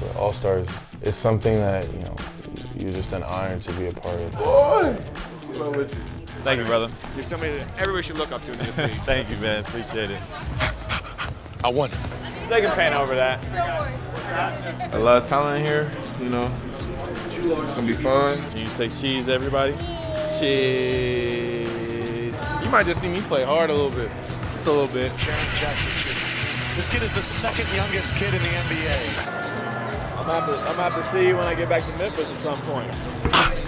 But All Stars is something that you know you're just an honor to be a part of. Thank you, brother. You're somebody that everybody should look up to in this league. Thank you, man. Appreciate it. I won. they can pan over that. A lot of talent here, you know. It's gonna be fun. Can you say cheese, everybody? Cheese. You might just see me play hard a little bit. Just a little bit. This kid is the second youngest kid in the NBA. I'm gonna have to, see you when I get back to Memphis at some point.